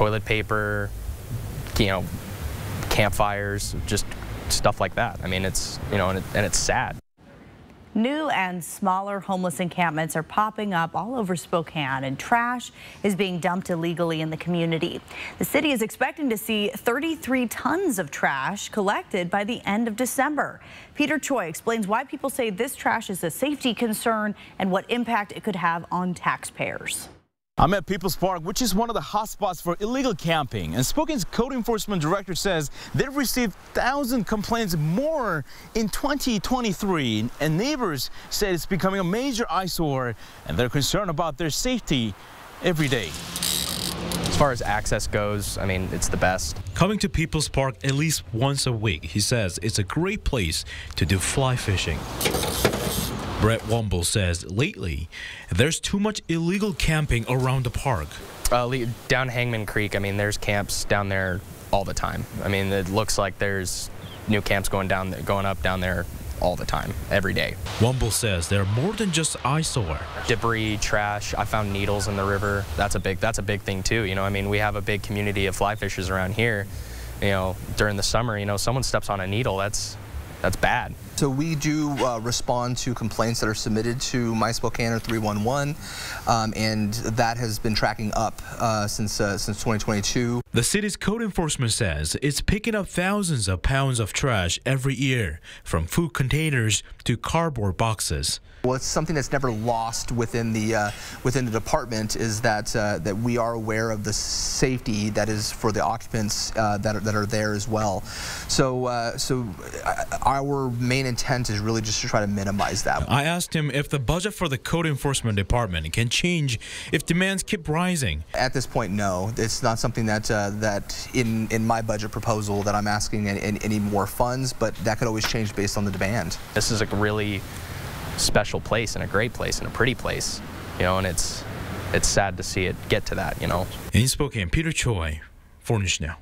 toilet paper, you know, campfires, just stuff like that. I mean, it's, you know, and, it, and it's sad. New and smaller homeless encampments are popping up all over Spokane and trash is being dumped illegally in the community. The city is expecting to see 33 tons of trash collected by the end of December. Peter Choi explains why people say this trash is a safety concern and what impact it could have on taxpayers. I'm at People's Park, which is one of the hotspots for illegal camping. And Spokane's code enforcement director says they've received 1,000 complaints more in 2023. And neighbors said it's becoming a major eyesore and they're concerned about their safety every day. As far as access goes, I mean, it's the best. Coming to People's Park at least once a week, he says it's a great place to do fly fishing. Bret Womble says lately there's too much illegal camping around the park. Uh, down Hangman Creek, I mean, there's camps down there all the time. I mean, it looks like there's new camps going down, going up down there all the time, every day. Womble says they're more than just eyesore. Debris, trash. I found needles in the river. That's a big. That's a big thing too. You know, I mean, we have a big community of fly fishers around here. You know, during the summer, you know, someone steps on a needle. That's that's bad. So we do uh, respond to complaints that are submitted to My Spokane or 311, um, and that has been tracking up uh, since uh, since 2022. The city's code enforcement says it's picking up thousands of pounds of trash every year, from food containers to cardboard boxes. Well, it's something that's never lost within the uh, within the department is that uh, that we are aware of the safety that is for the occupants uh, that are, that are there as well. So uh, so our main intent is really just to try to minimize that. I asked him if the budget for the code enforcement department can change if demands keep rising. At this point, no. It's not something that uh, that in in my budget proposal that I'm asking any, any more funds, but that could always change based on the demand. This is a really special place and a great place and a pretty place, you know, and it's it's sad to see it get to that, you know. And spoke in Spokane, Peter Choi, 4 News Now.